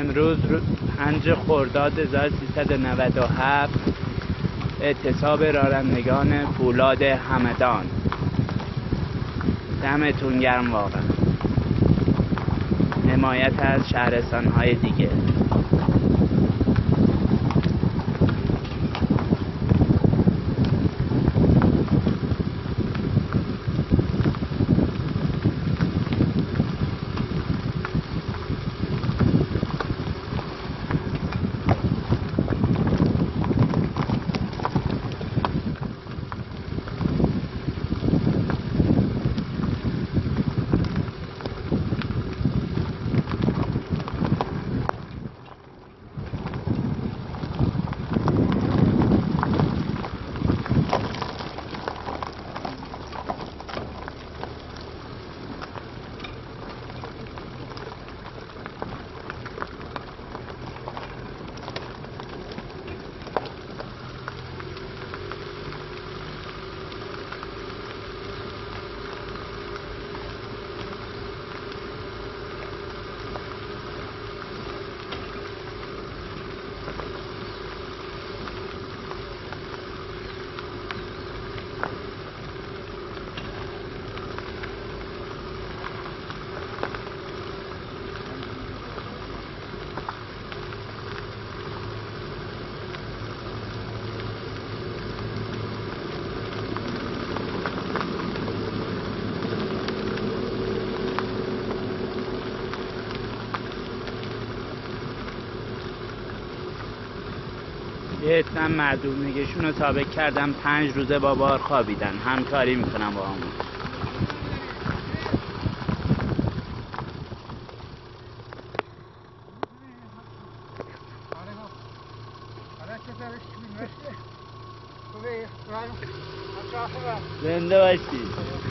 امروز رو- پنج خرداد 1397 اعتصاب رانندگان فولاد همدان. دمتون گرم واقعا. حمایت از شهرستان های دیگه. اتنم مردونگشون رو ثابت کردم پنج روزه با بار خوابیدن همکاری می‌کنم با همون زنده باشی